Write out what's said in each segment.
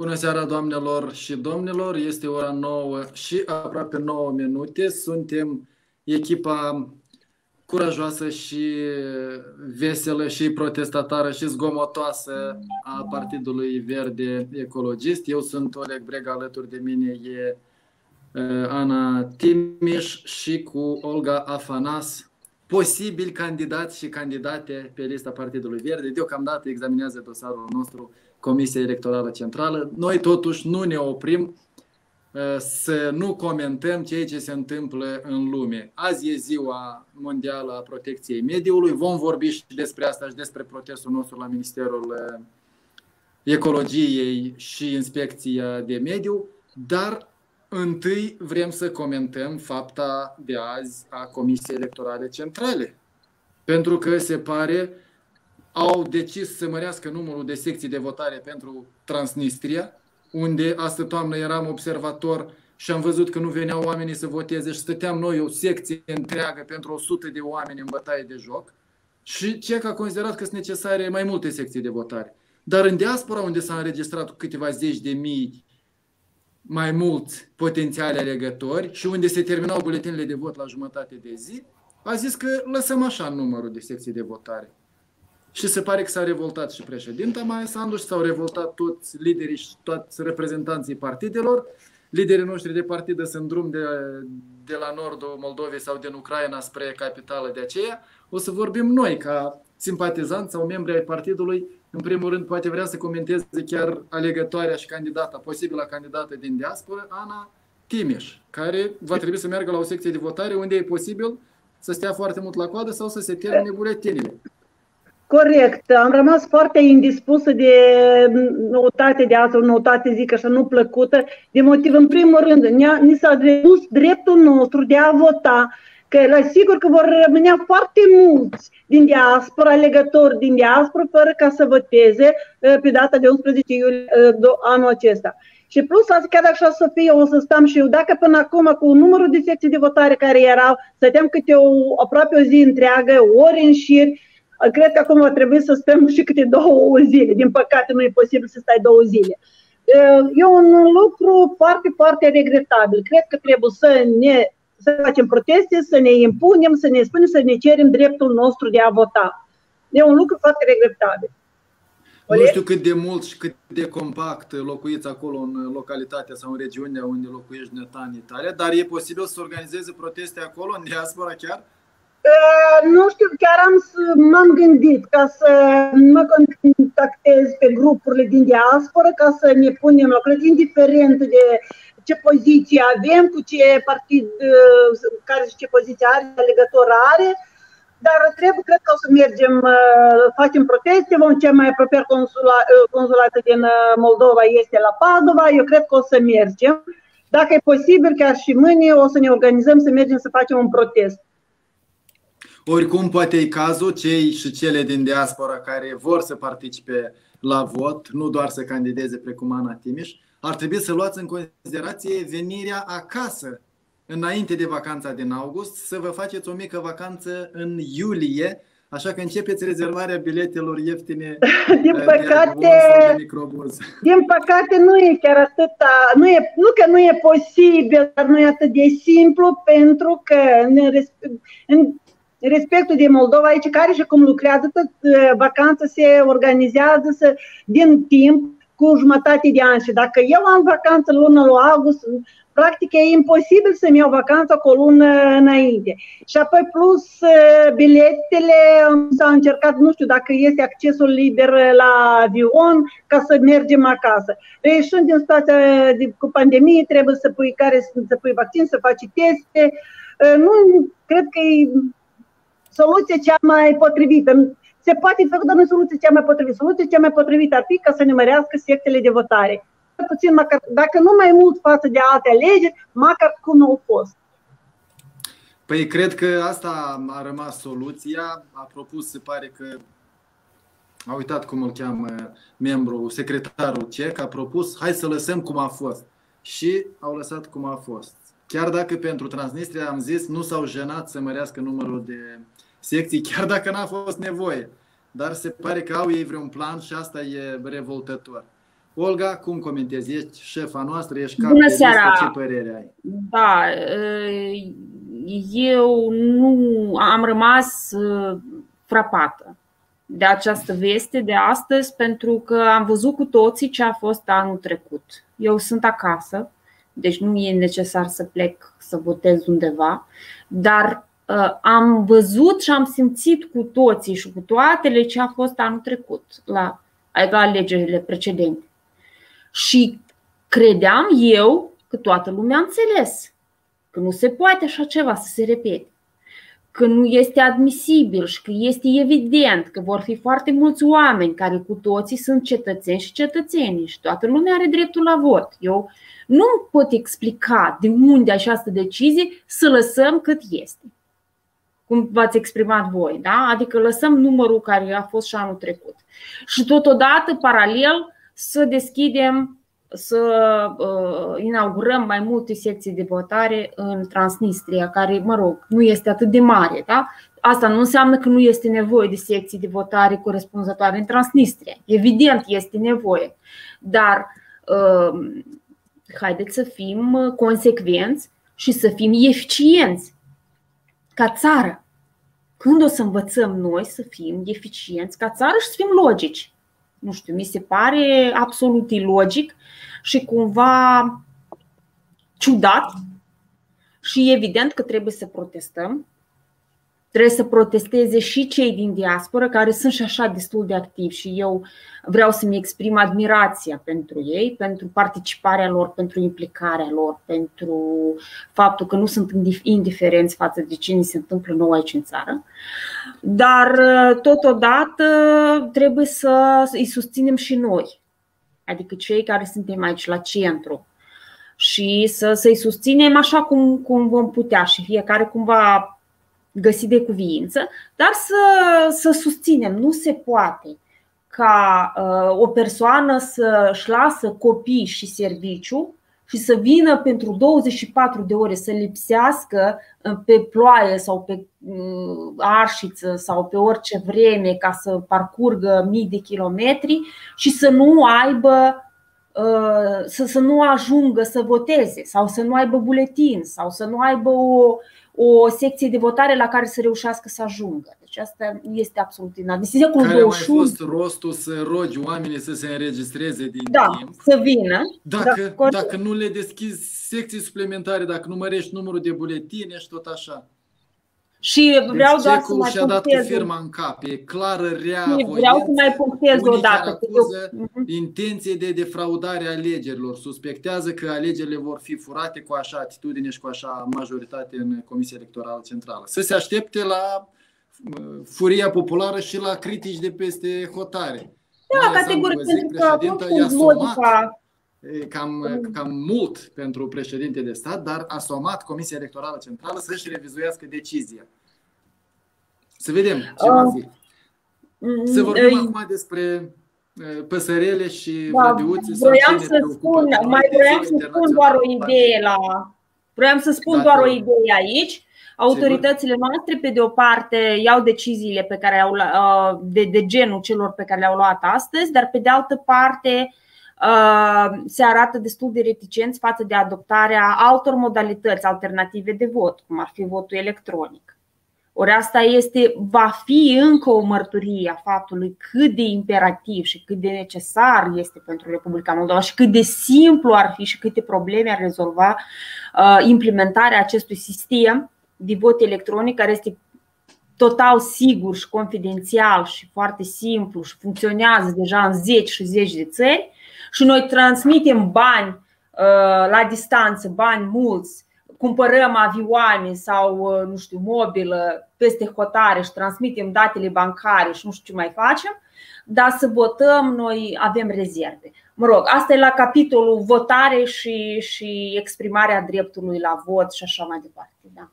Bună seara, doamnelor și domnilor! Este ora 9 și aproape 9 minute. Suntem echipa curajoasă și veselă și protestatară și zgomotoasă a Partidului Verde Ecologist. Eu sunt Oleg Brega, alături de mine e Ana Timiș și cu Olga Afanas, posibil candidați și candidate pe lista Partidului Verde. Deocamdată examinează dosarul nostru Comisia Electorală Centrală. Noi totuși nu ne oprim uh, să nu comentăm ceea ce se întâmplă în lume. Azi e ziua mondială a protecției mediului. Vom vorbi și despre asta și despre protestul nostru la Ministerul uh, Ecologiei și Inspecția de Mediu, dar întâi vrem să comentăm fapta de azi a Comisiei Electorale Centrale. Pentru că se pare au decis să mărească numărul de secții de votare pentru Transnistria, unde astă toamnă eram observator și am văzut că nu veneau oamenii să voteze și stăteam noi o secție întreagă pentru 100 de oameni în bătaie de joc și CEC a considerat că sunt necesare mai multe secții de votare. Dar în diaspora, unde s-a înregistrat cu câteva zeci de mii mai mulți potențiali alegători și unde se terminau buletinele de vot la jumătate de zi, a zis că lăsăm așa numărul de secții de votare. Și se pare că s-a revoltat și președinta Maia Sandu și s-au revoltat toți liderii și toți reprezentanții partidelor. Liderii noștri de partidă sunt drum de, de la nordul Moldovei sau din Ucraina spre capitală de aceea. O să vorbim noi ca simpatizanți sau membri ai partidului. În primul rând, poate vrea să comenteze chiar alegătoarea și candidata, posibilă candidată din diaspora, Ana Timiș, care va trebui să meargă la o secție de votare unde e posibil să stea foarte mult la coadă sau să se termine buletinile. Corect. Am rămas foarte indispusă de noutate de asta, o noutate, zic așa, nu plăcută, de motiv, în primul rând, ni s-a redus dreptul nostru de a vota, că la sigur că vor rămâne foarte mulți din diaspora, alegători din diaspora, fără ca să voteze uh, pe data de 11 iulie uh, anul acesta. Și plus, chiar dacă așa să fie, o să stăm și eu, dacă până acum cu numărul de secții de votare care erau, stăteam câte o, aproape o zi întreagă, ori în șir, Cred că acum va trebui să stăm și câte două zile. Din păcate nu e posibil să stai două zile. E un lucru foarte, foarte regretabil. Cred că trebuie să ne să facem proteste, să ne impunem, să ne spunem, să ne cerem dreptul nostru de a vota. E un lucru foarte regretabil. Nu știu cât de mult și cât de compact locuiți acolo în localitatea sau în regiunea unde locuiești neta în Italia, dar e posibil să organizeze proteste acolo, în diaspora chiar? Nu știu, chiar am, m-am gândit ca să mă contactez pe grupurile din diaspora ca să ne punem la cred, indiferent de ce poziție avem, cu ce partid, care și ce poziție are, legător are, dar trebuie, cred că o să mergem, facem proteste, vom ce mai apropiat consula, consulatul din Moldova este la Padova, eu cred că o să mergem. Dacă e posibil, chiar și mâine o să ne organizăm să mergem să facem un protest. Oricum, poate e cazul cei și cele din diaspora care vor să participe la vot, nu doar să candideze precum Ana Timiș, ar trebui să luați în considerație venirea acasă înainte de vacanța din august, să vă faceți o mică vacanță în iulie, Așa că începeți rezervarea biletelor ieftine din păcate, de, microbuz. Din păcate nu e chiar atât, nu, e, nu că nu e posibil, dar nu e atât de simplu pentru că în, în respectul de Moldova aici, care și cum lucrează, tot uh, vacanța se organizează să, din timp cu jumătate de an. Și dacă eu am vacanță luna lui august, practic e imposibil să-mi iau vacanța cu o lună înainte. Și apoi plus uh, biletele, s-a încercat, nu știu dacă este accesul liber la avion ca să mergem acasă. Reieșind din situația de, cu pandemie, trebuie să pui care să pui vaccin, să faci teste. Uh, nu cred că e soluție cea mai potrivită. Se poate fi dar nu soluția cea mai potrivită. Soluția cea mai potrivită ar fi ca să ne mărească sectele de votare. Puțin, măcar, dacă nu mai mult față de alte alegeri, măcar cum au fost. Păi cred că asta a rămas soluția. A propus, se pare că a uitat cum îl cheamă membru, secretarul CEC, a propus hai să lăsăm cum a fost. Și au lăsat cum a fost. Chiar dacă pentru Transnistria am zis nu s-au jenat să mărească numărul de secții, chiar dacă n-a fost nevoie. Dar se pare că au ei vreun plan și asta e revoltător. Olga, cum comentezi? Ești șefa noastră, ești cap Bună seara. ce părere ai? Da, eu nu am rămas frapată de această veste de astăzi pentru că am văzut cu toții ce a fost anul trecut. Eu sunt acasă, deci nu e necesar să plec să votez undeva, dar uh, am văzut și am simțit cu toții și cu toatele ce a fost anul trecut la, la alegerile precedente. Și credeam eu că toată lumea a înțeles că nu se poate așa ceva să se repete că nu este admisibil și că este evident că vor fi foarte mulți oameni care cu toții sunt cetățeni și cetățenii și toată lumea are dreptul la vot. Eu nu pot explica de unde această decizie să lăsăm cât este. Cum v-ați exprimat voi, da? Adică lăsăm numărul care a fost și anul trecut. Și totodată, paralel, să deschidem să uh, inaugurăm mai multe secții de votare în Transnistria, care, mă rog, nu este atât de mare. Da? Asta nu înseamnă că nu este nevoie de secții de votare corespunzătoare în Transnistria. Evident, este nevoie. Dar uh, haideți să fim consecvenți și să fim eficienți ca țară. Când o să învățăm noi să fim eficienți ca țară și să fim logici? Nu știu, mi se pare absolut ilogic și cumva ciudat și evident că trebuie să protestăm. Trebuie să protesteze și cei din diaspora, care sunt și așa destul de activi și eu vreau să-mi exprim admirația pentru ei, pentru participarea lor, pentru implicarea lor, pentru faptul că nu sunt indiferenți față de ce ni se întâmplă nou aici în țară. Dar totodată trebuie să îi susținem și noi adică cei care suntem aici la centru și să, să-i susținem așa cum, cum vom putea și fiecare cum va găsi de cuviință, dar să, să susținem. Nu se poate ca uh, o persoană să-și lasă copii și serviciu și să vină pentru 24 de ore să lipsească uh, pe ploaie sau pe uh, arșiță sau pe orice vreme ca să parcurgă mii de kilometri și să nu aibă uh, să, să nu ajungă să voteze sau să nu aibă buletin sau să nu aibă o, o secție de votare la care să reușească să ajungă. Deci asta este absolut inadmisibil. Care a mai fost rostul să rogi oamenii să se înregistreze din da, timp. să vină. Dacă, da, dacă nu le deschizi secții suplimentare, dacă nu mărești numărul de buletine și tot așa. Și vreau deci doar să mai și-a dat cu firma în cap. E clară rea Vreau să mai punctez o dată. acuză uh-huh. intenție de defraudare a alegerilor. Suspectează că alegerile vor fi furate cu așa atitudine și cu așa majoritate în Comisia Electorală Centrală. Să se aștepte la uh, furia populară și la critici de peste hotare. Da, categoric, pentru că atunci logica cam, cam mult pentru președinte de stat, dar a somat Comisia Electorală Centrală să-și revizuiască decizia. Să vedem ce va fi. Să vorbim uh, acum despre păsărele și da, vrădiuții. Vreau să spun, mai vreau să spun doar o idee la. Vreau să spun Dacă... doar o idee aici. Autoritățile noastre, pe de o parte, iau deciziile pe care au, de, de genul celor pe care le-au luat astăzi, dar pe de altă parte Uh, se arată destul de reticenți față de adoptarea altor modalități alternative de vot, cum ar fi votul electronic. Ori asta este, va fi încă o mărturie a faptului cât de imperativ și cât de necesar este pentru Republica Moldova și cât de simplu ar fi și câte probleme ar rezolva uh, implementarea acestui sistem de vot electronic care este total sigur și confidențial și foarte simplu și funcționează deja în zeci și zeci de țări și noi transmitem bani uh, la distanță, bani mulți, cumpărăm avioane sau, uh, nu știu, mobilă peste hotare și transmitem datele bancare și nu știu ce mai facem, dar să votăm, noi avem rezerve. Mă rog, asta e la capitolul votare și, și exprimarea dreptului la vot și așa mai departe. Da.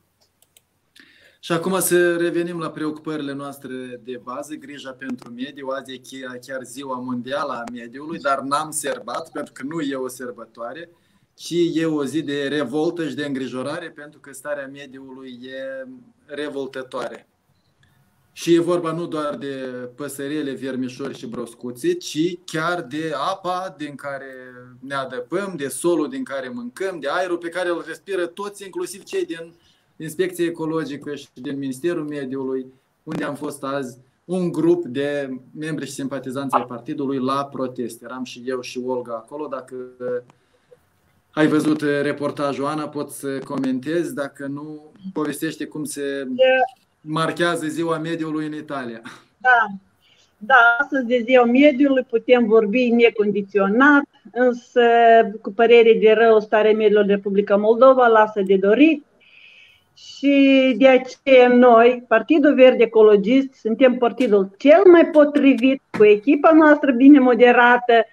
Și acum să revenim la preocupările noastre de bază, grija pentru mediu. Azi e chiar ziua mondială a mediului, dar n-am serbat pentru că nu e o sărbătoare, ci e o zi de revoltă și de îngrijorare pentru că starea mediului e revoltătoare. și e vorba nu doar de păsărele, viermișori și broscuțe, ci chiar de apa din care ne adăpăm, de solul din care mâncăm, de aerul pe care îl respiră toți, inclusiv cei din Inspecția Ecologică și din Ministerul Mediului, unde am fost azi un grup de membri și simpatizanți ai partidului la protest. Eram și eu și Olga acolo. Dacă ai văzut reportajul, Ana, pot să comentezi. Dacă nu, povestește cum se marchează ziua mediului în Italia. Da, da, astăzi de ziua mediului putem vorbi necondiționat, însă cu părere de rău starea mediului în Republica Moldova lasă de dorit și de aceea noi, Partidul Verde Ecologist, suntem partidul cel mai potrivit cu echipa noastră bine moderată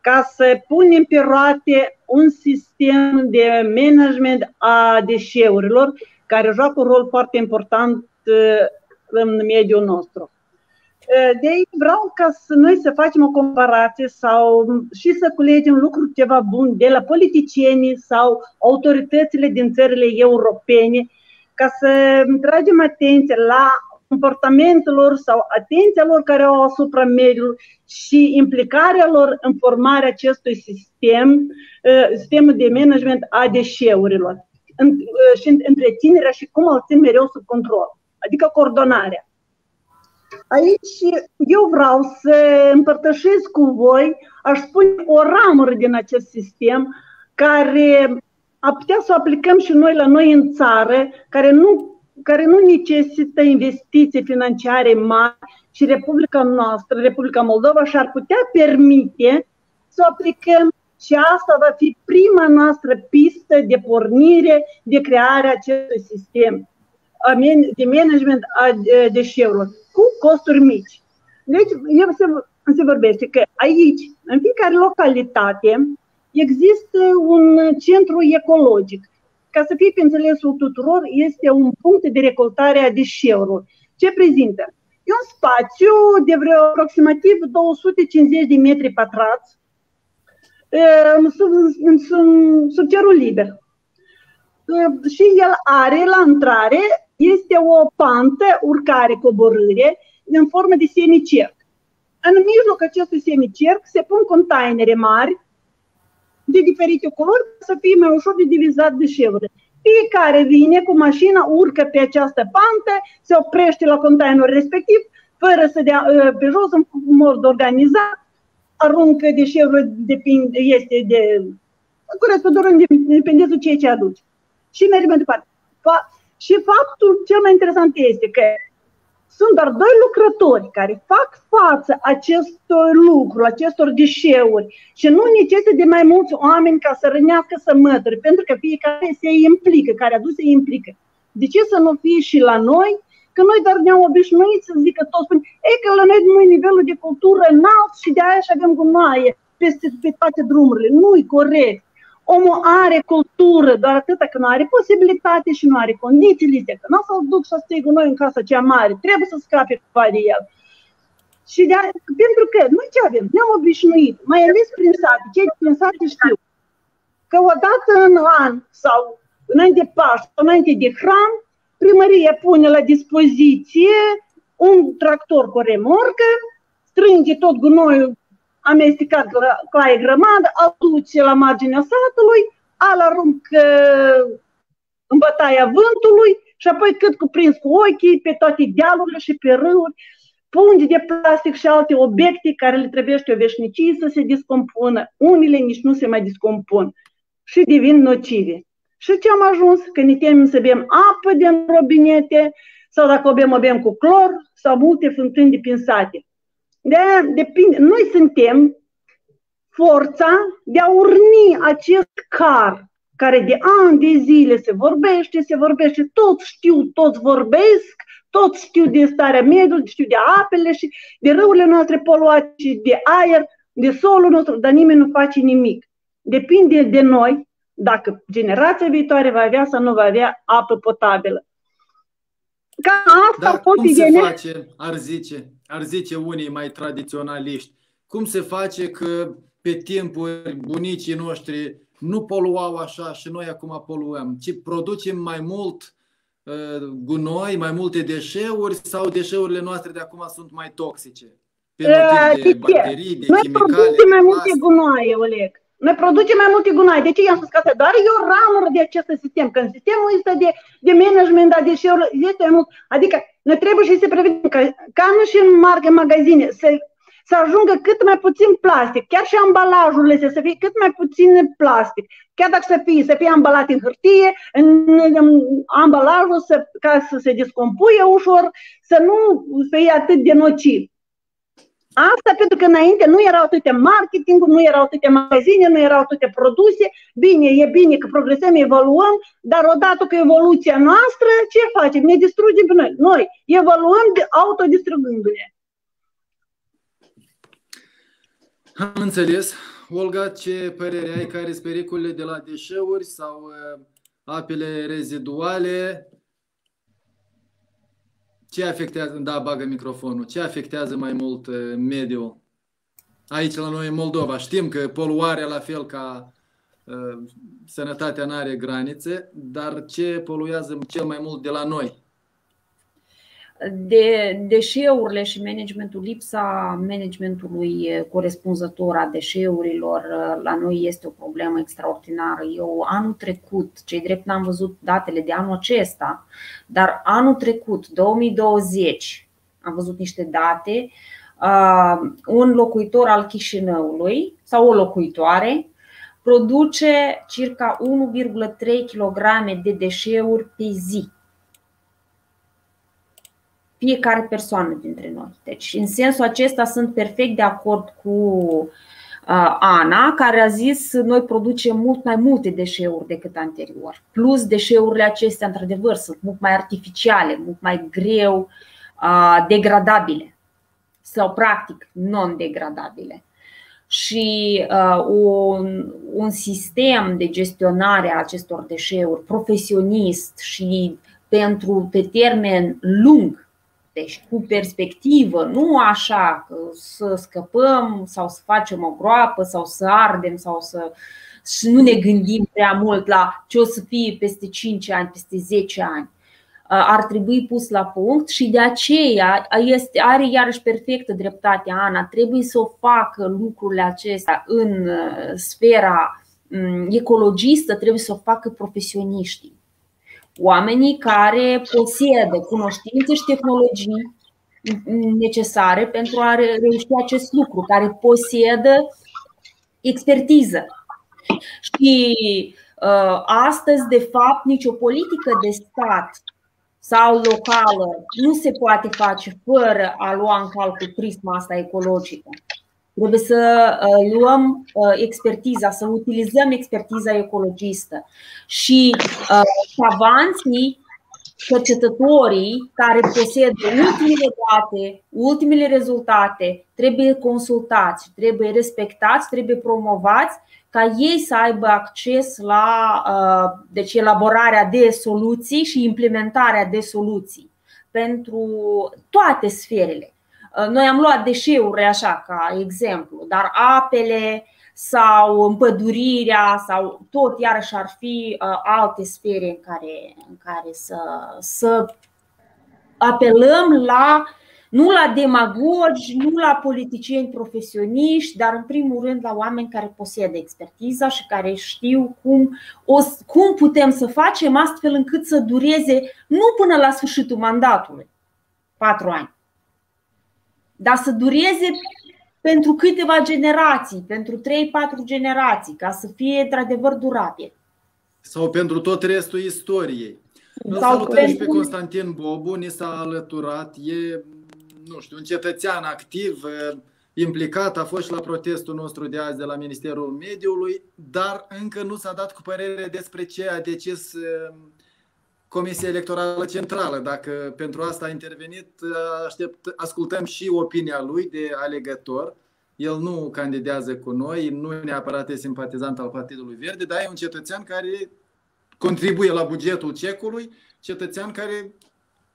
ca să punem pe roate un sistem de management a deșeurilor care joacă un rol foarte important uh, în mediul nostru. Uh, de aici vreau ca să noi să facem o comparație sau și să culegem lucruri ceva bun de la politicienii sau autoritățile din țările europene ca să tragem atenție la comportamentul lor sau atenția lor care au asupra mediului și implicarea lor în formarea acestui sistem, uh, sistemul de management a deșeurilor uh, și întreținerea și cum îl țin mereu sub control, adică coordonarea. Aici eu vreau să împărtășesc cu voi, aș spune, o ramură din acest sistem care a putea să o aplicăm și noi la noi în țară, care nu, care nu necesită investiții financiare mari și Republica noastră, Republica Moldova, și-ar putea permite să o aplicăm și asta va fi prima noastră pistă de pornire de creare a acestui sistem de management a deșeurilor cu costuri mici. Deci, eu se, se vorbește că aici, în fiecare localitate, există un centru ecologic. Ca să fie pe înțelesul tuturor, este un punct de recoltare a deșeurilor. Ce prezintă? E un spațiu de vreo aproximativ 250 de metri pătrați sub, sub, sub cerul liber. Și el are la intrare, este o pantă, urcare, coborâre, în formă de semicerc. În mijloc acestui semicerc se pun containere mari de diferite culori să fie mai ușor de divizat deșeurile. Fiecare vine cu mașina, urcă pe această pantă, se oprește la containerul respectiv, fără să dea ă, pe jos în mod organizat, aruncă deșeurile, depinde, este de corespunzător în dependență ceea ce aduce. Și merge mai departe. Și faptul cel mai interesant este că sunt doar doi lucrători care fac față acestor lucruri, acestor deșeuri și nu necesită de mai mulți oameni ca să rănească să mături, pentru că fiecare se implică, care a dus se implică. De ce să nu fie și la noi? Că noi doar ne-am obișnuit să zică toți, spun, ei că la noi nu e nivelul de cultură înalt și de aia și avem gunoaie peste pe toate drumurile. Nu-i corect omul are cultură, doar atâta că nu are posibilitate și nu are condițiile, că nu o să-l duc să stai cu noi în casa cea mare, trebuie să scape ceva de el. Și de pentru că noi ce avem? Ne-am obișnuit, mai ales prin sate, cei prin sate știu, că odată în an sau înainte de Paști, înainte de hram, primăria pune la dispoziție un tractor cu remorcă, strânge tot gunoiul amestecat claie grămadă, aduce la marginea satului, al aruncă în bătaia vântului și apoi cât cuprins cu ochii pe toate dealurile și pe râuri, pungi de plastic și alte obiecte care le trebuie o veșnicie să se discompună. Unele nici nu se mai discompun și devin nocive. Și ce am ajuns? Că ne temem să bem apă din robinete sau dacă o bem, o bem cu clor sau multe fântâni de pinsate. De depinde. Noi suntem forța de a urni acest car care de ani de zile se vorbește, se vorbește, toți știu, toți vorbesc, toți știu de starea mediului, știu de apele și de râurile noastre poluate și de aer, de solul nostru, dar nimeni nu face nimic. Depinde de noi dacă generația viitoare va avea sau nu va avea apă potabilă. Ca asta Dar cum se face, ar zice, ar zice unii mai tradiționaliști, cum se face că pe timpuri bunicii noștri nu poluau așa și noi acum poluăm, ci producem mai mult gunoi, mai multe deșeuri sau deșeurile noastre de acum sunt mai toxice? Pe motiv de baterii, de Noi producem mai multe gunoaie, Oleg. Noi producem mai multe gunoaie. De ce i-am spus că asta? Doar e o ramură de acest sistem. Când sistemul este de, de management a deșeurilor este mai mult. Adică noi trebuie și să prevedem că, ca nu și în mari magazine, să să ajungă cât mai puțin plastic, chiar și ambalajurile să fie cât mai puțin plastic. Chiar dacă să fie, să fie ambalat în hârtie, în, în ambalajul să, ca să se descompuie ușor, să nu fie atât de nociv. Asta pentru că înainte nu erau atâtea marketing, nu erau atâtea magazine, nu erau atâtea produse. Bine, e bine că progresăm, evoluăm, dar odată cu evoluția noastră, ce facem? Ne distrugem pe noi. Noi evoluăm de autodistrugându-ne. Am înțeles. Olga, ce părere ai care sunt pericolele de la deșeuri sau uh, apele reziduale? Ce afectează, da, bagă microfonul, ce afectează mai mult uh, mediul? Aici la noi în Moldova știm că poluarea la fel ca uh, sănătatea nu are granițe, dar ce poluează cel mai mult de la noi? De deșeurile și managementul, lipsa managementului corespunzător a deșeurilor la noi este o problemă extraordinară. Eu anul trecut, cei drept n-am văzut datele de anul acesta, dar anul trecut, 2020, am văzut niște date, un locuitor al Chișinăului sau o locuitoare produce circa 1,3 kg de deșeuri pe zi fiecare persoană dintre noi. Deci, în sensul acesta, sunt perfect de acord cu uh, Ana, care a zis noi producem mult mai multe deșeuri decât anterior. Plus, deșeurile acestea, într-adevăr, sunt mult mai artificiale, mult mai greu uh, degradabile sau, practic, non-degradabile. Și uh, un, un sistem de gestionare a acestor deșeuri profesionist și pentru pe termen lung deci cu perspectivă, nu așa să scăpăm sau să facem o groapă sau să ardem sau să și nu ne gândim prea mult la ce o să fie peste 5 ani, peste 10 ani. Ar trebui pus la punct și de aceea este, are iarăși perfectă dreptate Ana. Trebuie să o facă lucrurile acestea în uh, sfera mm, ecologistă, trebuie să o facă profesioniștii oamenii care posedă cunoștințe și tehnologii necesare pentru a reuși acest lucru, care posedă expertiză. Și uh, astăzi, de fapt, nicio politică de stat sau locală nu se poate face fără a lua în calcul prisma asta ecologică. Trebuie să uh, luăm uh, expertiza, să utilizăm expertiza ecologistă. Și uh, savanții, cercetătorii care posedă ultimele date, ultimele rezultate, trebuie consultați, trebuie respectați, trebuie promovați ca ei să aibă acces la deci elaborarea de soluții și implementarea de soluții pentru toate sferele. Uh, noi am luat deșeuri așa ca exemplu, dar apele sau împădurirea sau tot iarăși ar fi uh, alte sfere în care, în care să, să apelăm la nu la demagogi, nu la politicieni profesioniști, dar în primul rând la oameni care posedă expertiza și care știu cum, o, cum putem să facem astfel încât să dureze nu până la sfârșitul mandatului, patru ani, dar să dureze pentru câteva generații, pentru 3-4 generații, ca să fie într-adevăr durabil. Sau pentru tot restul istoriei. Îl salutăm pentru... și pe Constantin Bobu, ni s-a alăturat, e nu știu, un cetățean activ, implicat, a fost și la protestul nostru de azi de la Ministerul Mediului, dar încă nu s-a dat cu părere despre ce a decis Comisia Electorală Centrală. Dacă pentru asta a intervenit, aștept, ascultăm și opinia lui de alegător. El nu candidează cu noi, nu neapărat e simpatizant al Partidului Verde, dar e un cetățean care contribuie la bugetul cecului, cetățean care,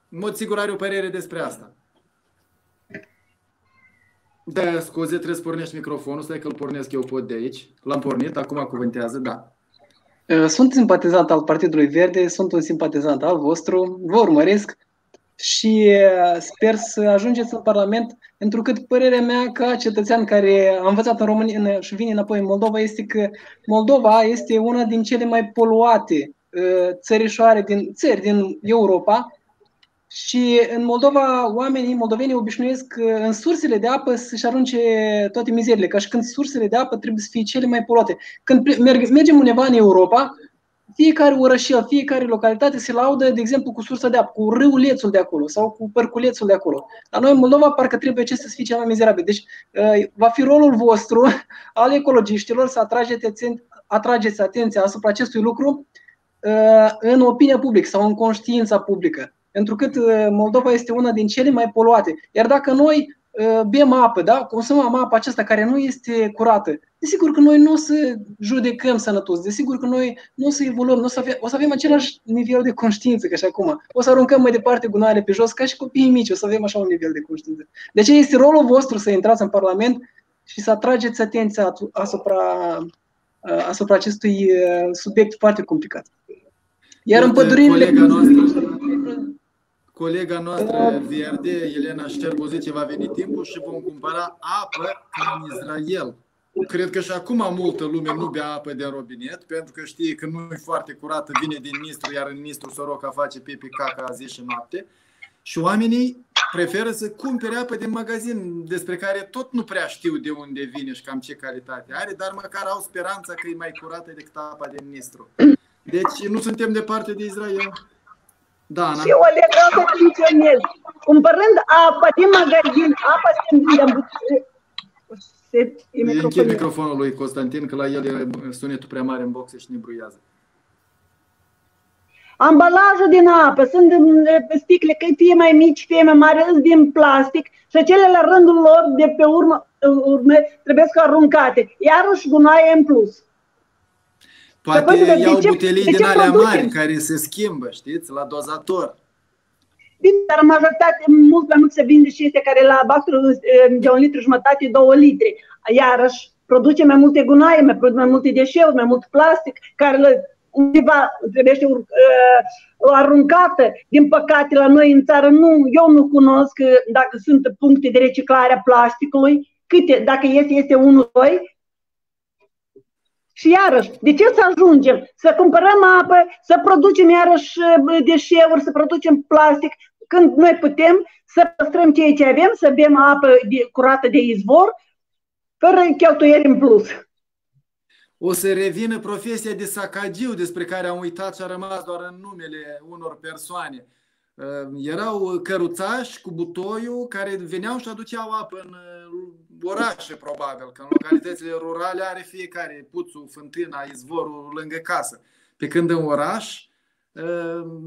în mod sigur, are o părere despre asta. Da, scuze, trebuie să pornești microfonul, stai că îl pornesc eu pot de aici. L-am pornit, acum cuvântează, da. Sunt simpatizant al Partidului Verde, sunt un simpatizant al vostru, vă urmăresc și sper să ajungeți în Parlament, pentru că părerea mea ca cetățean care a învățat în România și vine înapoi în Moldova este că Moldova este una din cele mai poluate țărișoare din țări din Europa și în Moldova oamenii moldovenii obișnuiesc în sursele de apă să-și arunce toate mizerile, ca și când sursele de apă trebuie să fie cele mai poluate. Când mergem undeva în Europa, fiecare orășel, fiecare localitate se laudă, de exemplu, cu sursa de apă, cu râulețul de acolo sau cu părculețul de acolo. La noi, în Moldova, parcă trebuie acesta să fie cel mai mizerabil. Deci, uh, va fi rolul vostru, al ecologiștilor, să atrageți, aten- atrageți atenția asupra acestui lucru uh, în opinia publică sau în conștiința publică. Pentru că uh, Moldova este una din cele mai poluate. Iar dacă noi Uh, bem apă, da? consumăm apă aceasta care nu este curată, desigur că noi nu o să judecăm sănătos, desigur că noi nu o să evoluăm, nu o să avem, o să avem același nivel de conștiință ca și acum. O să aruncăm mai departe gunoaiele pe jos ca și copiii mici, o să avem așa un nivel de conștiință. De aceea este rolul vostru să intrați în Parlament și să atrageți atenția asupra, uh, asupra acestui uh, subiect foarte complicat. Iar în pădurile... Colega noastră verde, Elena Șterbozice, va veni timpul și vom cumpăra apă ca în Israel. Cred că și acum multă lume nu bea apă de robinet, pentru că știe că nu e foarte curată, vine din Nistru, iar în Nistru soroca face pipi caca zi și noapte. Și oamenii preferă să cumpere apă din magazin, despre care tot nu prea știu de unde vine și cam ce calitate are, dar măcar au speranța că e mai curată decât apa din Nistru. Deci nu suntem departe de Israel. Da, și o legă să funcționez. Cumpărând apă din magazin, apa se învinde Închid microfonul lui Constantin, că la el e sunetul prea mare în boxe și ne bruiază. Ambalajul din apă sunt sticle, că fie mai mici, fie mai mari, sunt din plastic și cele la rândul lor de pe urmă, urme trebuie să aruncate. Iarăși gunoaie în plus. Poate de iau ce, butelii din alea mari care se schimbă, știți, la dozator. Bine, dar majoritate, mult mai mult se vinde și este care la bastru de un litru jumătate, două litri. Iarăși, produce mai multe gunoaie, mai produce mai multe deșeuri, mai mult plastic, care le undeva trebuie uh, aruncată. Din păcate, la noi în țară, nu, eu nu cunosc dacă sunt puncte de reciclare a plasticului, câte, dacă este, este unul, doi, și iarăși, de ce să ajungem? Să cumpărăm apă, să producem iarăși deșeuri, să producem plastic, când noi putem să păstrăm ceea ce avem, să bem apă de, curată de izvor, fără cheltuieli în plus. O să revină profesia de sacagiu despre care am uitat și a rămas doar în numele unor persoane. Erau căruțași cu butoiul care veneau și aduceau apă în orașe, probabil, că în localitățile rurale are fiecare puțul, fântâna, izvorul lângă casă. Pe când în oraș,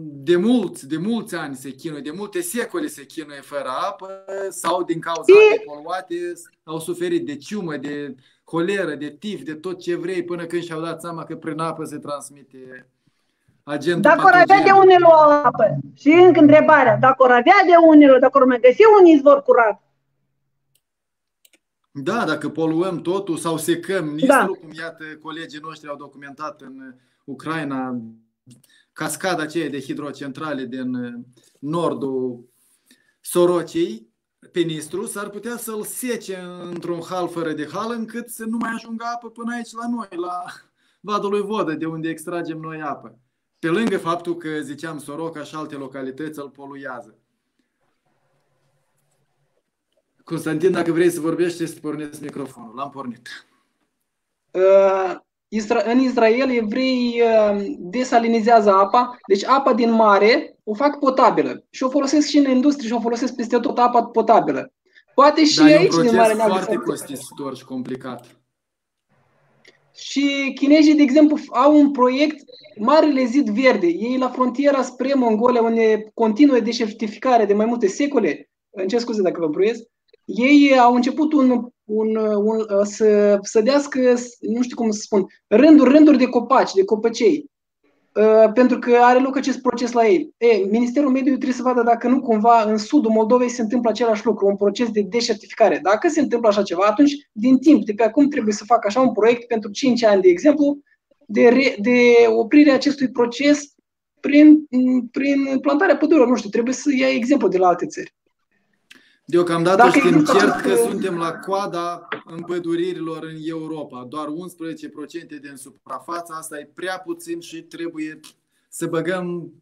de mulți, de mulți ani se chinuie, de multe secole se chinuie fără apă sau din cauza de poluate au suferit de ciumă, de holeră, de tif, de tot ce vrei, până când și-au dat seama că prin apă se transmite agentul Dacă ar avea de unde lua apă, și încă întrebarea, dacă ar avea de unde lua, dacă ar mai găsi un izvor curat, da, dacă poluăm totul sau secăm Nistru, da. cum iată colegii noștri au documentat în Ucraina, cascada aceea de hidrocentrale din nordul Sorociei, pe Nistru, s-ar putea să-l sece într-un hal fără de hal, încât să nu mai ajungă apă până aici la noi, la vadul lui Vodă, de unde extragem noi apă. Pe lângă faptul că, ziceam, Soroca și alte localități îl poluează. Constantin, dacă vrei să vorbești, să pornesc microfonul. L-am pornit. Uh, în Israel, evrei uh, desalinizează apa, deci apa din mare o fac potabilă și o folosesc și în industrie și o folosesc peste tot apa potabilă. Poate și Dar aici din Mare Neagră. foarte costisitor și complicat. Și chinezii, de exemplu, au un proiect Marele Zid Verde. Ei la frontiera spre Mongolia, unde continuă deșertificarea de mai multe secole, în ce scuze dacă vă bruiesc, ei au început un, un, un, să, să dească, nu știu cum să spun, rânduri, rânduri de copaci, de copăcei, uh, pentru că are loc acest proces la ei. E, Ministerul Mediului trebuie să vadă dacă nu cumva în sudul Moldovei se întâmplă același lucru, un proces de deșertificare. Dacă se întâmplă așa ceva, atunci din timp, de pe acum trebuie să facă așa un proiect pentru 5 ani, de exemplu, de, re, de oprirea acestui proces prin, prin plantarea pădurilor. Nu știu, trebuie să iei exemplu de la alte țări. Deocamdată Dacă știm cert că suntem la coada împăduririlor în Europa. Doar 11% din suprafață, asta e prea puțin și trebuie să băgăm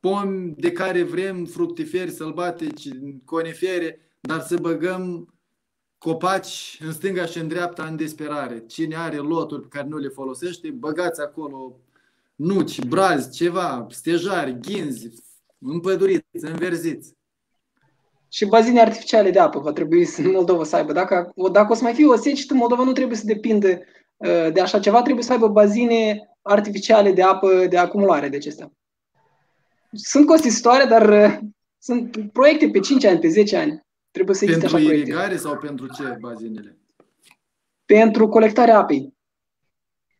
pomi de care vrem, fructiferi sălbatici, conifere, dar să băgăm copaci în stânga și în dreapta în disperare. Cine are loturi pe care nu le folosește, băgați acolo nuci, brazi, ceva, stejari, ghinzi, împăduriți, înverziți. Și bazine artificiale de apă va trebui să Moldova să aibă. Dacă, dacă o să mai fie o secetă, Moldova nu trebuie să depindă uh, de așa ceva, trebuie să aibă bazine artificiale de apă de acumulare de acestea. Sunt costisitoare, dar uh, sunt proiecte pe 5 ani, pe 10 ani. Trebuie să existe pentru așa irigare proiecte. sau pentru ce bazinele? Pentru colectarea apei.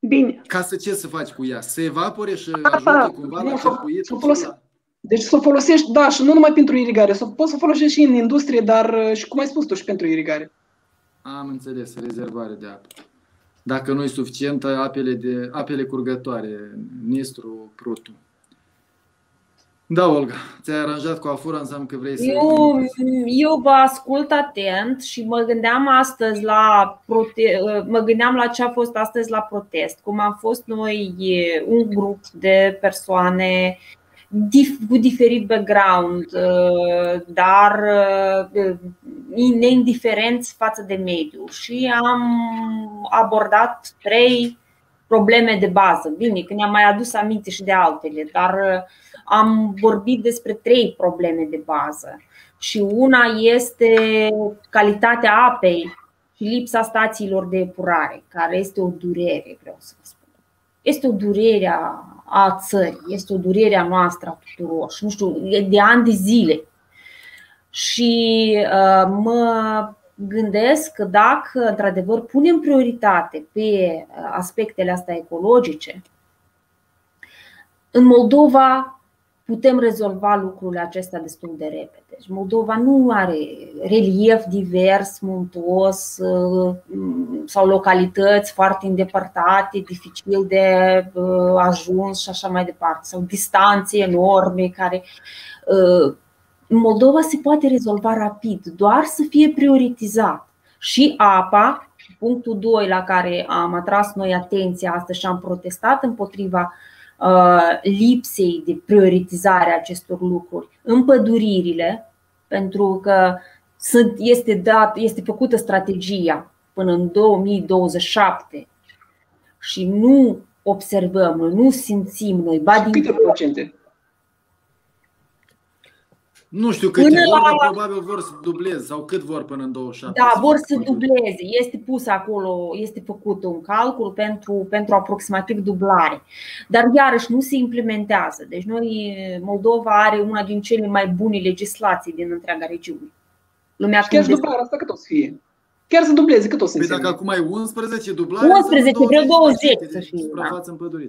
Bine. Ca să ce să faci cu ea? Să evapore și ajute cumva la circuit? Deci să o folosești, da, și nu numai pentru irigare, să poți să folosești și în industrie, dar uh, și cum ai spus tu, și pentru irigare. Am înțeles, rezervare de apă. Dacă nu e suficientă, apele, de, apele curgătoare, Nistru, Prutu. Da, Olga, ți-ai aranjat cu afura, înseamnă că vrei să... Eu, eu vă ascult atent și mă gândeam astăzi la prote- mă gândeam la ce a fost astăzi la protest, cum am fost noi un grup de persoane cu diferit background, dar neindiferenți față de mediu și am abordat trei probleme de bază. Bine, că ne-am mai adus aminte și de altele, dar am vorbit despre trei probleme de bază. Și una este calitatea apei și lipsa stațiilor de epurare, care este o durere, vreau să vă spun. Este o durere a, a țării, este o durere a noastră a tuturor și nu știu, de ani de zile. Și uh, mă gândesc că dacă într-adevăr punem prioritate pe uh, aspectele astea ecologice, în Moldova putem rezolva lucrurile acestea destul de repede. Deci Moldova nu are relief divers, muntos uh, sau localități foarte îndepărtate, dificil de uh, ajuns și așa mai departe, sau distanțe enorme care uh, în Moldova se poate rezolva rapid, doar să fie prioritizat. Și apa, punctul 2 la care am atras noi atenția astăzi și am protestat împotriva Uh, lipsei de prioritizare a acestor lucruri, împăduririle, pentru că sunt, este, dat, este făcută strategia până în 2027 și nu observăm, noi nu simțim noi. Ba din câte procente? Nu știu câte până vor, la... probabil vor să dubleze sau cât vor până în 27. Da, vor să dubleze. Este pus acolo, este făcut un calcul pentru, pentru aproximativ dublare. Dar iarăși nu se implementează. Deci noi, Moldova are una din cele mai bune legislații din întreaga regiune. Lumea și chiar și dublarea asta cât o să fie? Chiar să dubleze, cât o să păi dacă acum ai 11 dublare, 11, vreo 20 să fie. Da.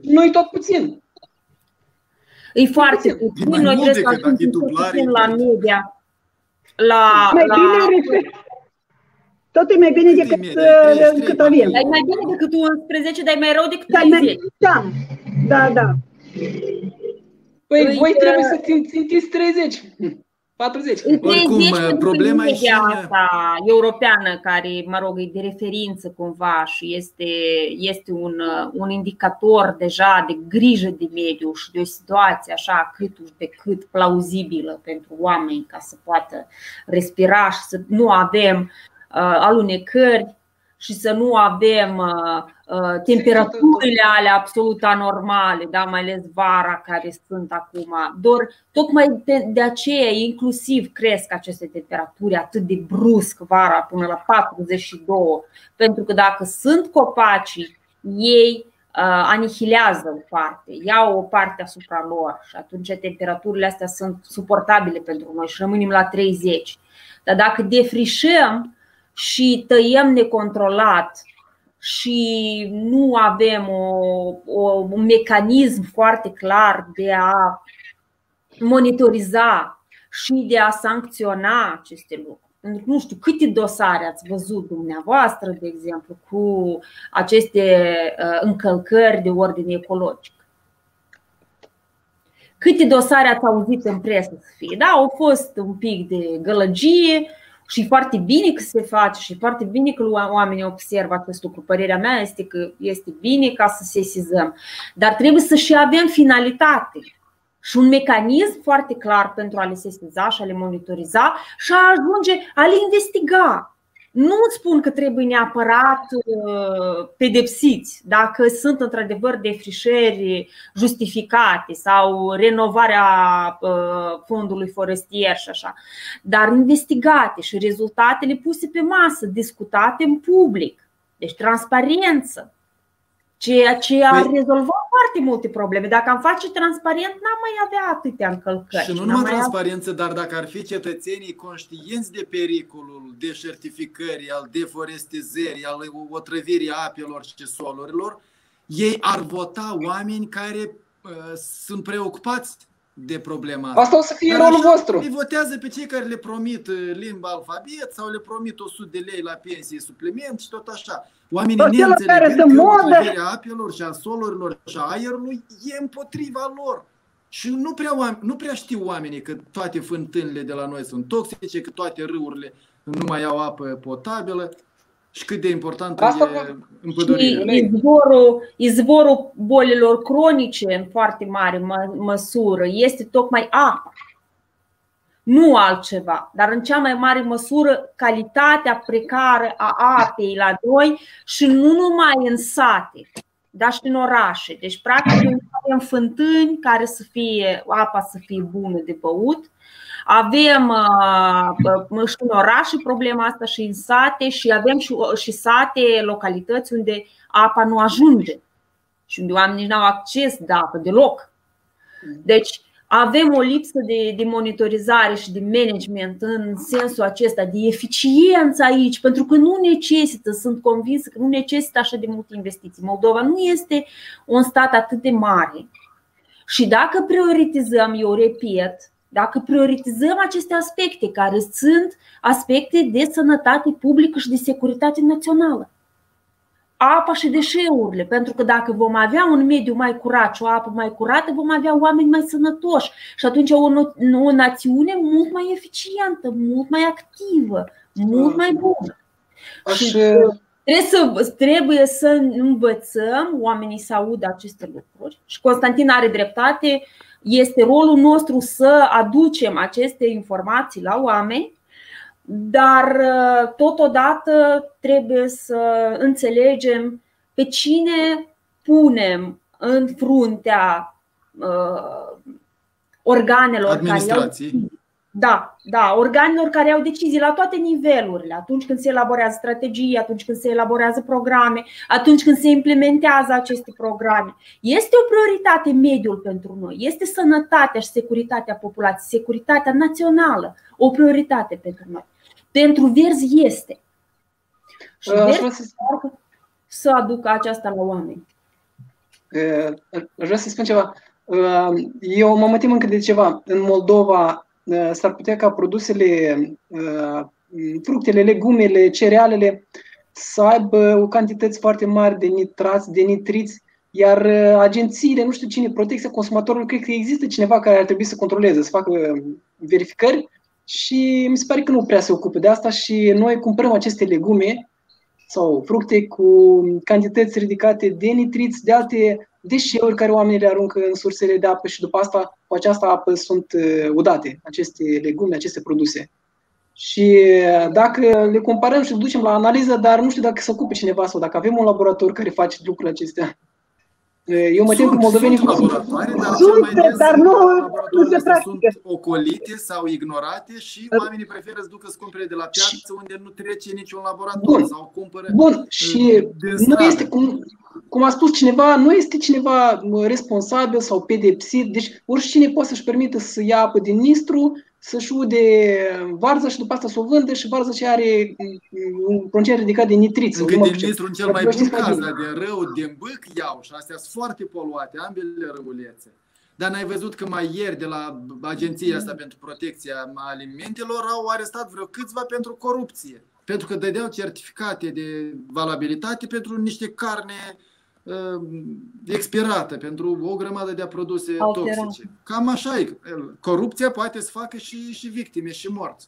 Nu-i tot puțin. E foarte puțin. Noi trebuie să ajungem puțin la media. La, mai la... Bine, tot e mai bine decât, media, decât avem. Dar e mai bine decât 11, dar e mai rău decât 30. Da, da, da. Păi, voi trebuie să țintiți 30. 40. Oricum, problema e și asta europeană, care, mă rog, e de referință cumva și este, este un, un indicator deja de grijă de mediu și de o situație așa cât de cât plauzibilă pentru oameni ca să poată respira și să nu avem uh, alunecări și să nu avem uh, uh, temperaturile ale absolut anormale, da, mai ales vara care sunt acum. Doar tocmai de, de aceea inclusiv cresc aceste temperaturi atât de brusc vara până la 42, pentru că dacă sunt copacii, ei uh, anihilează o parte, iau o parte asupra lor și atunci temperaturile astea sunt suportabile pentru noi și rămânem la 30. Dar dacă defrișăm, și tăiem necontrolat și nu avem o, o, un mecanism foarte clar de a monitoriza și de a sancționa aceste lucruri. nu știu câte dosare ați văzut dumneavoastră, de exemplu, cu aceste uh, încălcări de ordine ecologic. Câte dosare ați auzit în presă să fie? Da, au fost un pic de gălăgie și foarte bine că se face și foarte bine că oamenii observă acest lucru. Părerea mea este că este bine ca să sesizăm, dar trebuie să și avem finalitate și un mecanism foarte clar pentru a le sesiza și a le monitoriza și a ajunge a le investiga. Nu spun că trebuie neapărat uh, pedepsiți dacă sunt într-adevăr defrișări justificate sau renovarea uh, fondului forestier și așa, dar investigate și rezultatele puse pe masă, discutate în public. Deci transparență. Ceea ce ar păi, rezolva foarte multe probleme. Dacă am face transparent, n-am mai avea atâtea încălcări. Și nu numai transparență, dar dacă ar fi cetățenii conștienți de pericolul deșertificării, al deforestizării, al otrăvirii apelor și solurilor, ei ar vota oameni care uh, sunt preocupați de problema asta. Asta o să fie rolul vostru. Îi votează pe cei care le promit uh, limba alfabet sau le promit 100 de lei la pensie supliment și tot așa. Oamenii neînțelegând că modă. apelor și a solurilor și a aerului e împotriva lor. Și nu prea, nu prea știu oamenii că toate fântânile de la noi sunt toxice, că toate râurile nu mai au apă potabilă și cât de important Asta e împădurirea. Izvorul, izvorul bolilor cronice în foarte mare mă, măsură este tocmai apa. Nu altceva, dar în cea mai mare măsură calitatea precară a apei la noi și nu numai în sate, dar și în orașe. Deci, practic, avem fântâni care să fie, apa să fie bună de băut, avem uh, și în orașe problema asta și în sate și avem și, și sate, localități unde apa nu ajunge și unde oamenii nu au acces de apă deloc. Deci avem o lipsă de, de monitorizare și de management în sensul acesta, de eficiență aici, pentru că nu necesită, sunt convins că nu necesită așa de multe investiții. Moldova nu este un stat atât de mare. Și dacă prioritizăm, eu repet, dacă prioritizăm aceste aspecte care sunt aspecte de sănătate publică și de securitate națională, apa și deșeurile, pentru că dacă vom avea un mediu mai curat și o apă mai curată, vom avea oameni mai sănătoși. Și atunci o, o națiune mult mai eficientă, mult mai activă, mult mai bună. Aș... Și trebuie să, trebuie să învățăm oamenii să audă aceste lucruri. Și Constantin are dreptate este rolul nostru să aducem aceste informații la oameni, dar uh, totodată trebuie să înțelegem pe cine punem în fruntea uh, organelor care au da, da, organelor care au decizii la toate nivelurile, atunci când se elaborează strategii, atunci când se elaborează programe, atunci când se implementează aceste programe. Este o prioritate mediul pentru noi, este sănătatea și securitatea populației, securitatea națională, o prioritate pentru noi. Pentru verzi este. Și uh, verzi să aducă aceasta la oameni. Uh, vreau să spun ceva. Uh, eu mă mă încă de ceva. În Moldova Uh, s-ar putea ca produsele, uh, fructele, legumele, cerealele să aibă o cantități foarte mari de nitrați, de nitriți, iar uh, agențiile, nu știu cine, protecția consumatorului, cred că există cineva care ar trebui să controleze, să facă verificări și mi se pare că nu prea se ocupă de asta și noi cumpărăm aceste legume sau fructe cu cantități ridicate de nitriți, de alte deșeuri care oamenii le aruncă în sursele de apă și după asta, cu această apă sunt uh, udate aceste legume, aceste produse. Și uh, dacă le comparăm și le ducem la analiză, dar nu știu dacă se ocupe cineva sau dacă avem un laborator care face lucrurile acestea. Eu mă tem că moldovenii sunt laboratoare, dar sunt, mai des dar nu, nu se practică. sunt ocolite sau ignorate și oamenii preferă să ducă să cumpere de la piață unde nu trece niciun laborator Bun. sau cumpără Bun, și nu este cum, cum a spus cineva, nu este cineva responsabil sau pedepsit, deci oricine poate să-și permită să ia apă din Nistru, să-și ude varza și după asta să o vândă și varza ce are un procent ridicat de nitriți. Încă din Nistru, în cel mai bun caz, de rău, din bâc iau și astea sunt foarte poluate, ambele răulețe. Dar n-ai văzut că mai ieri de la Agenția asta pentru protecția alimentelor au arestat vreo câțiva pentru corupție. Pentru că dădeau certificate de valabilitate pentru niște carne uh, expirată, pentru o grămadă de produse Alterat. toxice. Cam așa e. Corupția poate să facă și, și victime și morți.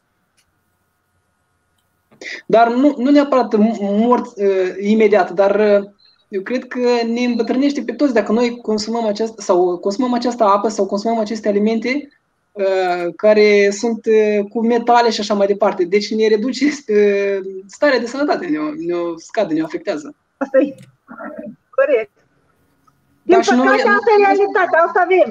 Dar nu, nu neapărat morți uh, imediat, dar uh, eu cred că ne îmbătrânește pe toți dacă noi consumăm această, sau consumăm această apă sau consumăm aceste alimente uh, care sunt uh, cu metale și așa mai departe. Deci ne reduce uh, starea de sănătate, ne, ne scade, ne afectează. Asta e corect. Din da, păcate, asta e realitatea, asta avem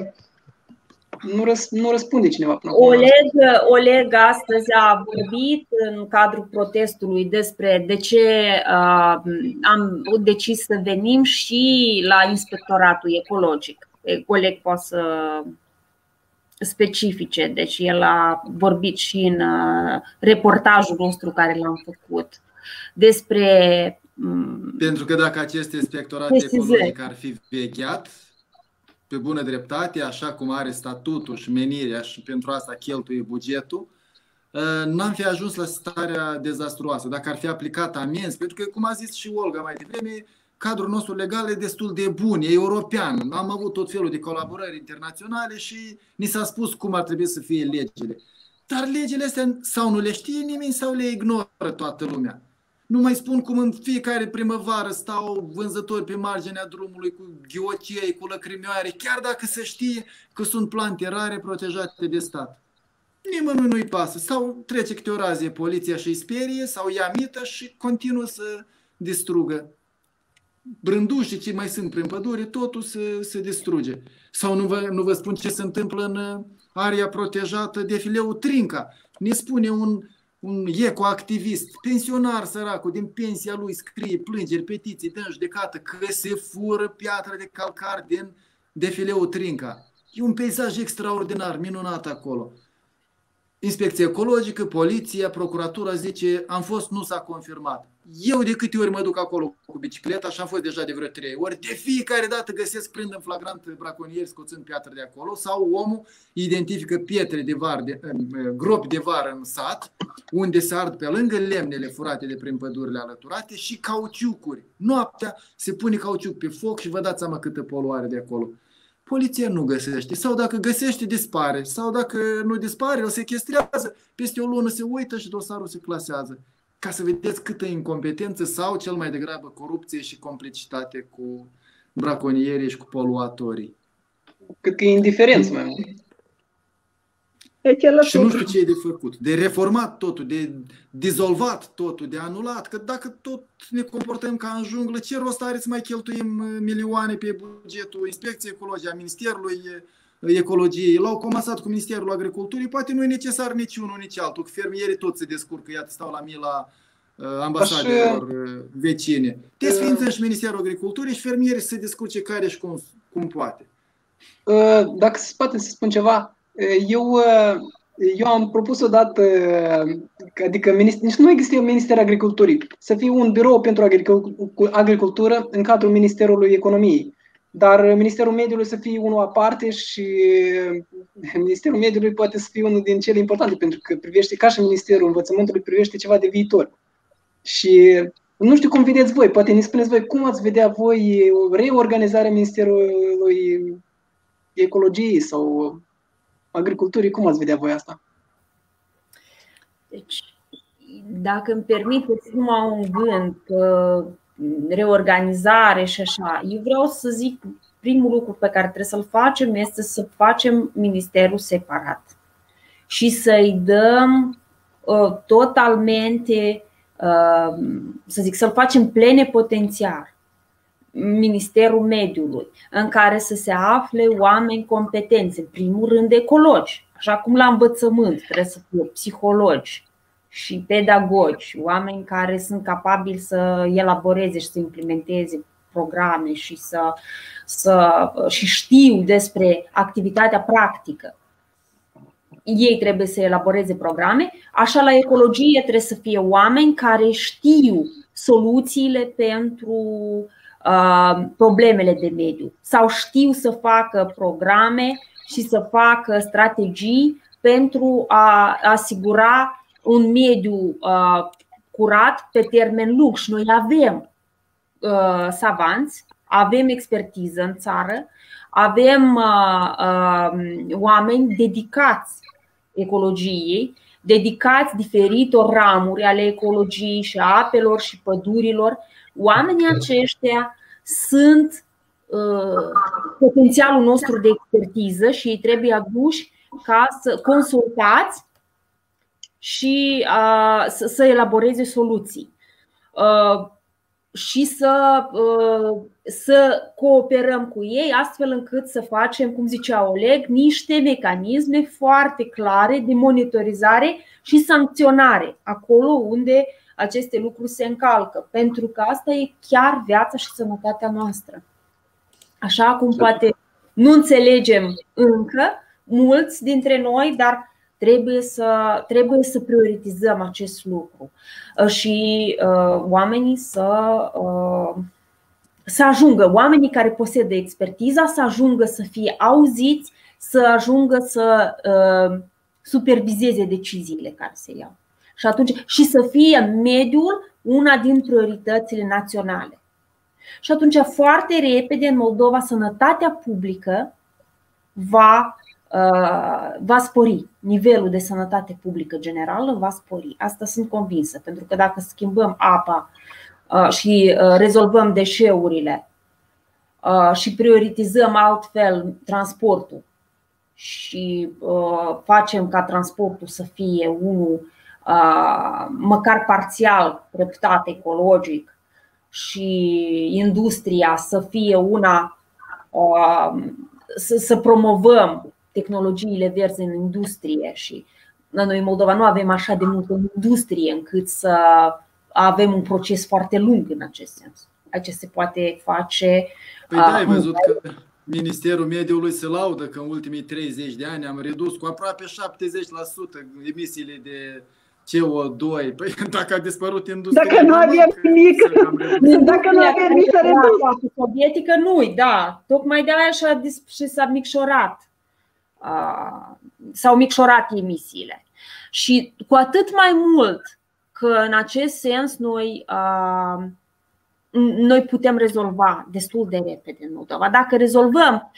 nu, răs, nu răspunde cineva până Oleg, Oleg astăzi a vorbit în cadrul protestului despre de ce uh, am decis să venim și la inspectoratul ecologic. Oleg poate să specifice, deci el a vorbit și în uh, reportajul nostru care l-am făcut despre pentru că dacă acest inspectorat ecologic ar fi vegheat, pe bună dreptate, așa cum are statutul și menirea și pentru asta cheltuie bugetul, ă, n-am fi ajuns la starea dezastruoasă. Dacă ar fi aplicat amenzi, pentru că, cum a zis și Olga mai devreme, cadrul nostru legal e destul de bun, e european. Am avut tot felul de colaborări internaționale și ni s-a spus cum ar trebui să fie legile. Dar legile astea sau nu le știe nimeni sau le ignoră toată lumea. Nu mai spun cum în fiecare primăvară stau vânzători pe marginea drumului cu ghiotiei, cu lăcrimioare, chiar dacă se știe că sunt plante rare protejate de stat. Nimănui nu-i pasă. Sau trece câte o razie poliția și îi sperie, sau ia mită și continuă să distrugă. Brândușii ce mai sunt prin pădure, totul se, se distruge. Sau nu vă, nu vă spun ce se întâmplă în area protejată de fileu Trinca. Ne spune un un ecoactivist, pensionar săracul, din pensia lui scrie plângeri, petiții, dă judecată că se fură piatră de calcar din defileu Trinca. E un peisaj extraordinar, minunat acolo. Inspecția ecologică, poliția, procuratura zice am fost, nu s-a confirmat. Eu de câte ori mă duc acolo cu bicicleta și am fost deja de vreo trei ori, de fiecare dată găsesc prind în flagrant braconieri scoțând piatră de acolo sau omul identifică pietre de var, de, gropi de var în sat, unde se ard pe lângă lemnele furate de prin pădurile alăturate și cauciucuri. Noaptea se pune cauciuc pe foc și vă dați seama câtă poluare de acolo poliția nu găsește. Sau dacă găsește, dispare. Sau dacă nu dispare, el se chestrează. Peste o lună se uită și dosarul se clasează. Ca să vedeți câtă incompetență sau cel mai degrabă corupție și complicitate cu braconierii și cu poluatorii. Cred că e indiferență mai mult. Deci și nu știu ce e de făcut. De reformat totul, de dizolvat totul, de anulat. Că dacă tot ne comportăm ca în junglă, ce rost are să mai cheltuim uh, milioane pe bugetul Inspecției Ecologiei, a Ministerului uh, Ecologiei. L-au comasat cu Ministerul Agriculturii. Poate nu e necesar nici unul, nici altul. Că fermierii tot se descurcă. Iată, stau la mila uh, ambasadelor vecine. Desfință și Ministerul Agriculturii și fermierii se descurce care și cum, cum poate. Dacă se poate să spun ceva, eu, eu am propus odată, adică nici nu există Ministerul Agriculturii, să fie un birou pentru agricultură în cadrul Ministerului Economiei. Dar Ministerul Mediului să fie unul aparte și Ministerul Mediului poate să fie unul din cele importante, pentru că privește, ca și Ministerul Învățământului, privește ceva de viitor. Și nu știu cum vedeți voi, poate ne spuneți voi cum ați vedea voi reorganizarea Ministerului Ecologiei sau agriculturii. Cum ați vedea voi asta? Deci, dacă îmi permiteți numai un gând, reorganizare și așa, eu vreau să zic primul lucru pe care trebuie să-l facem este să facem ministerul separat și să-i dăm uh, totalmente, uh, să zic, să-l facem plene potențial. Ministerul Mediului, în care să se afle oameni competenți, în primul rând ecologi, așa cum la învățământ trebuie să fie psihologi și pedagogi, oameni care sunt capabili să elaboreze și să implementeze programe și să, să și știu despre activitatea practică. Ei trebuie să elaboreze programe, așa la ecologie trebuie să fie oameni care știu soluțiile pentru uh, problemele de mediu sau știu să facă programe și să facă strategii pentru a asigura un mediu uh, curat pe termen lung și noi avem uh, savanți, avem expertiză în țară, avem uh, uh, oameni dedicați ecologiei, dedicați diferitor ramuri ale ecologiei și a apelor și pădurilor. Oamenii aceștia sunt uh, potențialul nostru de expertiză și ei trebuie aduși ca să consultați și uh, să, să elaboreze soluții. Uh, și să, uh, să cooperăm cu ei astfel încât să facem, cum zicea Oleg, niște mecanisme foarte clare de monitorizare și sancționare acolo unde aceste lucruri se încalcă, pentru că asta e chiar viața și sănătatea noastră. Așa cum poate nu înțelegem încă mulți dintre noi, dar Trebuie să, trebuie să prioritizăm acest lucru uh, și uh, oamenii să, uh, să ajungă, oamenii care posedă expertiza, să ajungă să fie auziți, să ajungă să uh, supervizeze deciziile care se iau. Și atunci și să fie mediul una din prioritățile naționale. Și atunci, foarte repede, în Moldova, sănătatea publică va Uh, va spori. Nivelul de sănătate publică generală va spori. Asta sunt convinsă, pentru că dacă schimbăm apa uh, și uh, rezolvăm deșeurile și prioritizăm altfel transportul și facem ca transportul să fie unul măcar parțial treptat ecologic și industria să fie una să, să promovăm tehnologiile verzi în industrie și noi în Moldova nu avem așa de multă industrie încât să avem un proces foarte lung în acest sens. Aici se poate face. Păi da, ai văzut că Ministerul Mediului se laudă că în ultimii 30 de ani am redus cu aproape 70% emisiile de CO2. Păi dacă a dispărut industria... Dacă nu avem nimic, dacă nu avem nimic să redus. Sovietică nu da. Tocmai de aia și s-a micșorat s-au micșorat emisiile. Și cu atât mai mult că în acest sens noi, noi putem rezolva destul de repede în Moldova. Dacă rezolvăm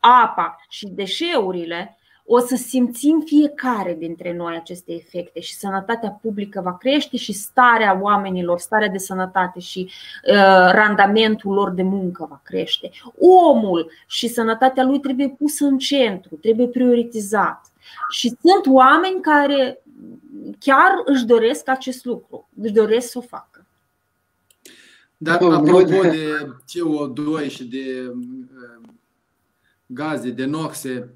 apa și deșeurile, o să simțim fiecare dintre noi aceste efecte și sănătatea publică va crește și starea oamenilor, starea de sănătate și uh, randamentul lor de muncă va crește. Omul și sănătatea lui trebuie pusă în centru, trebuie prioritizat. Și sunt oameni care chiar își doresc acest lucru, își doresc să o facă. Dar apropo de CO2 și de uh, gaze, de noxe,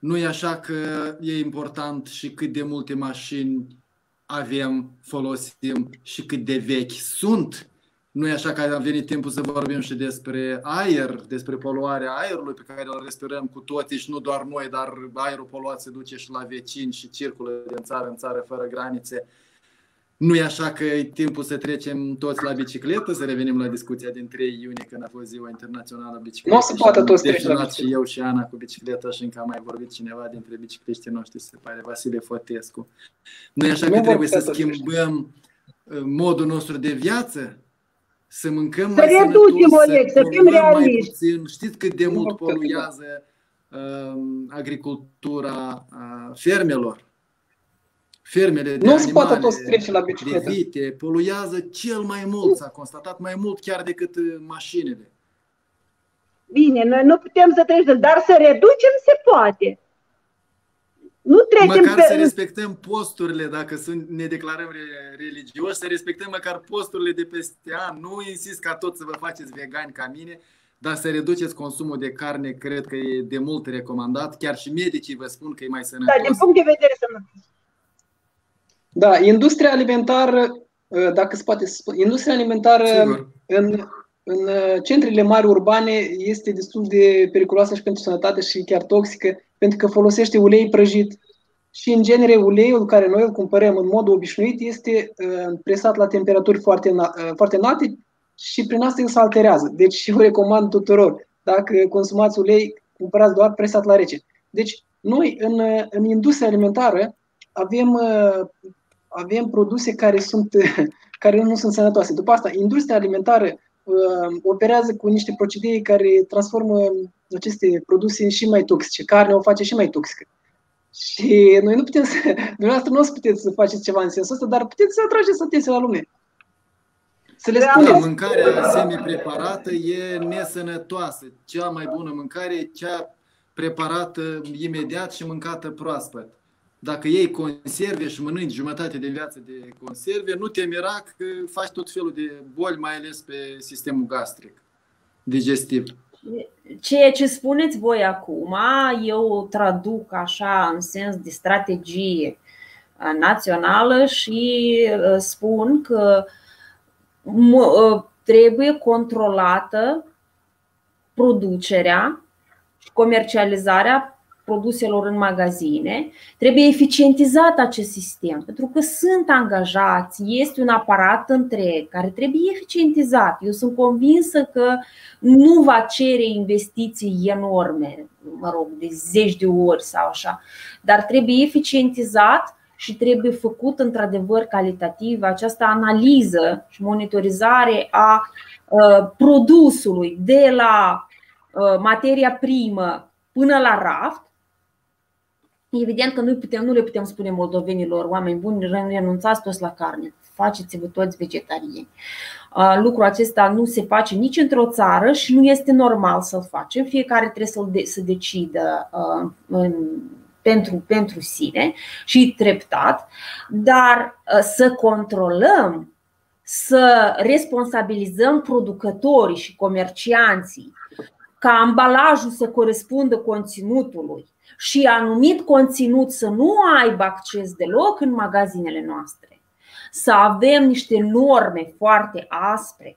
nu e așa că e important și cât de multe mașini avem, folosim și cât de vechi sunt. Nu e așa că a venit timpul să vorbim și despre aer, despre poluarea aerului pe care îl respirăm cu toții și nu doar noi, dar aerul poluat se duce și la vecini și circulă din țară în țară fără granițe. Nu e așa că e timpul să trecem toți la bicicletă, să revenim la discuția din 3 iunie când a fost ziua internațională a bicicletei. Nu o să poată toți trece la bicicletă. și eu și Ana cu bicicleta și încă a mai vorbit cineva dintre bicicliștii noștri, se pare Vasile Fotescu. Nu e așa nu că trebuie să schimbăm uh, modul nostru de viață? Să mâncăm să mai reducem, sănătos, Oleg, să, să fim realiști. Puțin. Știți cât de mult poluează uh, agricultura uh, fermelor? Fermele de nu animale, se poate toți trece la bicicletă. de vite, poluează cel mai mult, s-a constatat mai mult chiar decât uh, mașinile. Bine, noi nu putem să trecem, dar să reducem se poate. Nu trecem măcar pe... să respectăm posturile, dacă sunt, ne declarăm religioși, să respectăm măcar posturile de peste an. Nu insist ca tot să vă faceți vegani ca mine, dar să reduceți consumul de carne, cred că e de mult recomandat. Chiar și medicii vă spun că e mai sănătos. Da, din punct de vedere sănătos. Da, industria alimentară, uh, dacă se poate spune, industria alimentară în, în uh, centrele mari urbane este destul de periculoasă și pentru sănătate și chiar toxică, pentru că folosește ulei prăjit, și în genere uleiul care noi îl cumpărăm în mod obișnuit este presat la temperaturi foarte, foarte înalte și prin asta el se alterează. Deci eu recomand tuturor, dacă consumați ulei, cumpărați doar presat la rece. Deci noi în, în industria alimentară avem, avem produse care, sunt, care nu sunt sănătoase. După asta, industria alimentară operează cu niște procedee care transformă aceste produse în și mai toxice. Carnea o face și mai toxică. Și noi nu putem să, dumneavoastră nu o să puteți să faceți ceva în sensul ăsta, dar puteți să atrageți atenția la lume. Să le da, spunem, mâncarea semi-preparată e nesănătoasă. Cea mai bună mâncare e cea preparată imediat și mâncată proaspăt. Dacă iei conserve și mănânci jumătate de viață de conserve, nu te mira că faci tot felul de boli, mai ales pe sistemul gastric, digestiv. Ceea ce spuneți voi acum, eu traduc așa în sens de strategie națională și uh, spun că uh, trebuie controlată producerea și comercializarea produselor în magazine, trebuie eficientizat acest sistem, pentru că sunt angajați, este un aparat întreg care trebuie eficientizat. Eu sunt convinsă că nu va cere investiții enorme, mă rog, de zeci de ori sau așa, dar trebuie eficientizat și trebuie făcut într-adevăr calitativ această analiză și monitorizare a uh, produsului de la uh, materia primă până la raft Evident că nu, putem, nu le putem spune moldovenilor, oameni buni, renunțați toți la carne, faceți-vă toți vegetariani. Lucrul acesta nu se face nici într-o țară și nu este normal să-l facem. Fiecare trebuie să-l de, să decidă în, pentru, pentru sine și treptat, dar să controlăm, să responsabilizăm producătorii și comercianții ca ambalajul să corespundă conținutului și anumit conținut să nu aibă acces deloc în magazinele noastre, să avem niște norme foarte aspre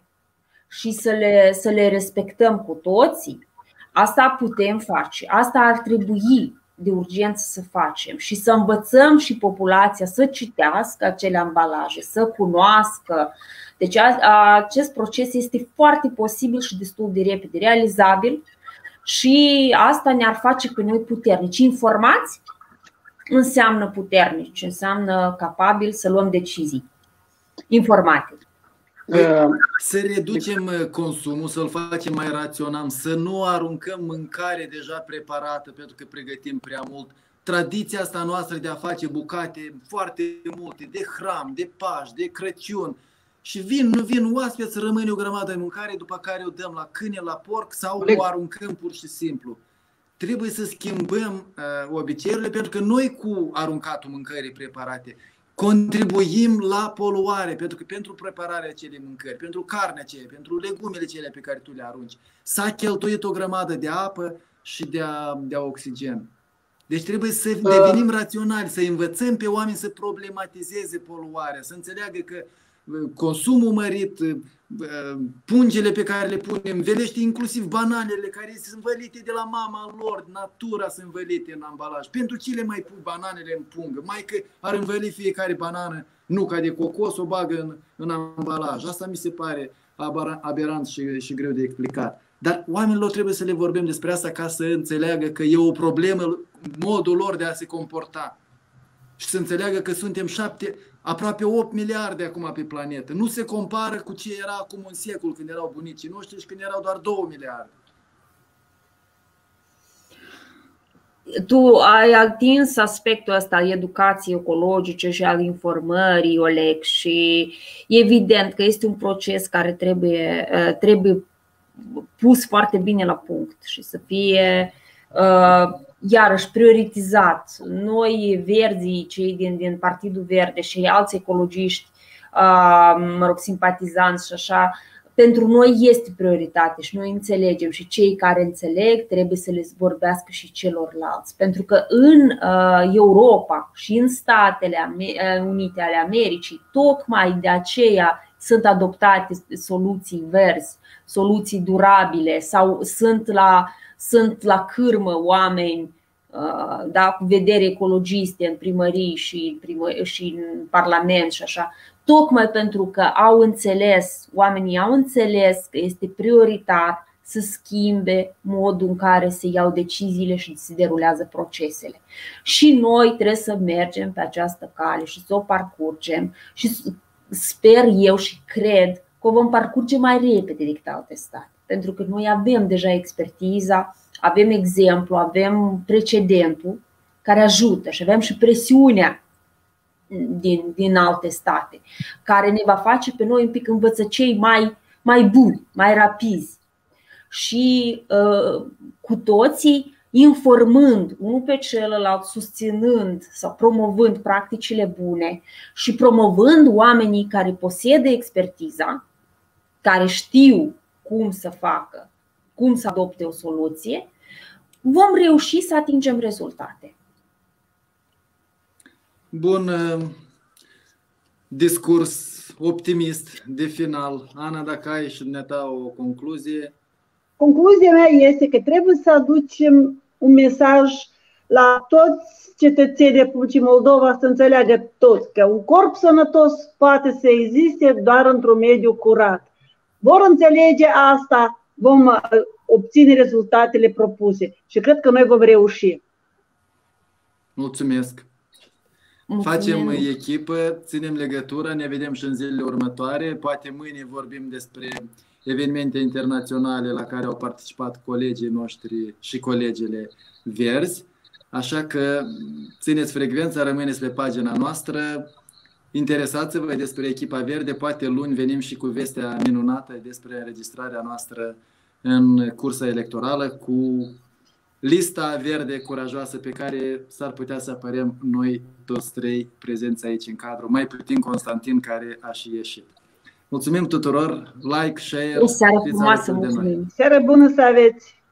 și să le, să le respectăm cu toții, asta putem face. Asta ar trebui de urgență să facem și să învățăm și populația să citească acele ambalaje, să cunoască. Deci acest proces este foarte posibil și destul de repede realizabil și asta ne-ar face pe noi puternici. Informați înseamnă puternici, înseamnă capabil să luăm decizii informate. Uh, să reducem uh, consumul, să-l facem mai rațional, să nu aruncăm mâncare deja preparată pentru că pregătim prea mult. Tradiția asta noastră de a face bucate foarte multe, de hram, de paș, de Crăciun, și vin, nu vin oaspeți, rămâne o grămadă de mâncare, după care o dăm la câine, la porc sau o aruncăm pur și simplu. Trebuie să schimbăm uh, obiceiurile pentru că noi cu aruncatul mâncării preparate contribuim la poluare, pentru că pentru prepararea acelei mâncări, pentru carnea aceea, pentru legumele cele pe care tu le arunci, s-a cheltuit o grămadă de apă și de, a, de a oxigen. Deci trebuie să devenim raționali, să învățăm pe oameni să problematizeze poluarea, să înțeleagă că uh, consumul mărit, pungele pe care le punem, vedește inclusiv bananele care sunt învălite de la mama lor, natura sunt învălite în ambalaj. Pentru ce le mai pui bananele în pungă? Mai că ar învăli fiecare banană nuca de cocos, o bagă în, în ambalaj. Asta mi se pare aberant și, și greu de explicat. Dar oamenilor trebuie să le vorbim despre asta ca să înțeleagă că e o problemă modul lor de a se comporta. Și să înțeleagă că suntem șapte, aproape 8 miliarde acum pe planetă. Nu se compară cu ce era acum un secol când erau bunicii noștri și când erau doar 2 miliarde. Tu ai atins aspectul ăsta al educației ecologice și al informării, Oleg, și evident că este un proces care trebuie, uh, trebuie pus foarte bine la punct și să fie uh, iarăși prioritizat. Noi, verzii, cei din, din Partidul Verde și alți ecologiști, mă rog, simpatizanți și așa, pentru noi este prioritate și noi înțelegem și cei care înțeleg trebuie să le vorbească și celorlalți. Pentru că în Europa și în Statele Unite ale Americii, tocmai de aceea sunt adoptate soluții verzi, soluții durabile sau sunt la sunt la cârmă oameni da, cu vedere ecologiste în primării și în, primă, și în Parlament și așa, tocmai pentru că au înțeles, oamenii au înțeles că este prioritar să schimbe modul în care se iau deciziile și se derulează procesele. Și noi trebuie să mergem pe această cale și să o parcurgem și sper eu și cred că o vom parcurge mai repede decât alte state. Pentru că noi avem deja expertiza, avem exemplu, avem precedentul care ajută și avem și presiunea din, din alte state, care ne va face pe noi un pic învățăcei mai, mai buni, mai rapizi. Și uh, cu toții informând unul pe celălalt, susținând sau promovând practicile bune și promovând oamenii care posedă expertiza, care știu cum să facă, cum să adopte o soluție, vom reuși să atingem rezultate. Bun uh, discurs optimist de final. Ana, dacă ai și dumneata o concluzie. Concluzia mea este că trebuie să aducem un mesaj la toți cetățenii Republicii Moldova să înțeleagă toți că un corp sănătos poate să existe doar într-un mediu curat. Vor înțelege asta, vom uh, obține rezultatele propuse și cred că noi vom reuși. Mulțumesc! Facem echipă, ținem legătura, ne vedem și în zilele următoare. Poate mâine vorbim despre evenimente internaționale la care au participat colegii noștri și colegele verzi. Așa că țineți frecvența, rămâneți pe pagina noastră. Interesați-vă despre echipa verde. Poate luni venim și cu vestea minunată despre înregistrarea noastră în cursa electorală cu lista verde curajoasă pe care s-ar putea să apărem noi toți trei prezenți aici în cadru, mai puțin Constantin care a și ieșit. Mulțumim tuturor, like, share. O seară frumoasă, mulțumim. Seară bună să aveți!